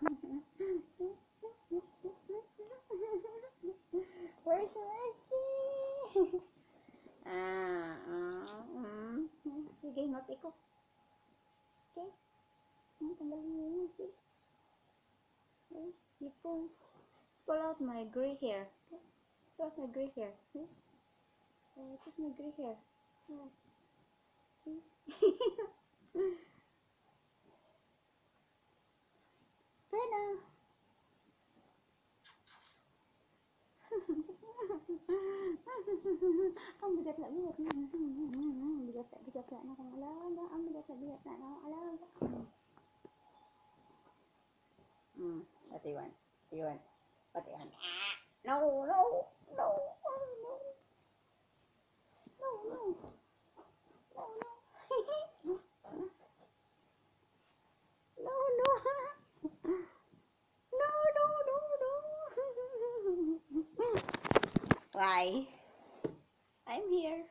Where's Maggie? ah. Sige, ngoti ko. Okay. Hmm, tanggalin mo yun, see? Okay. You pull, pull out my gray hair. Okay. Pull out my gray hair. Oh, this is my gray hair. Oh. See? sana. Kamu bigat tak bigat. Bigat tak bigat tak nak Allah. Kamu bigat tak bigat tak nak Allah. Hmm, what do you want? Do you want? What do you want? No, no. Why I'm here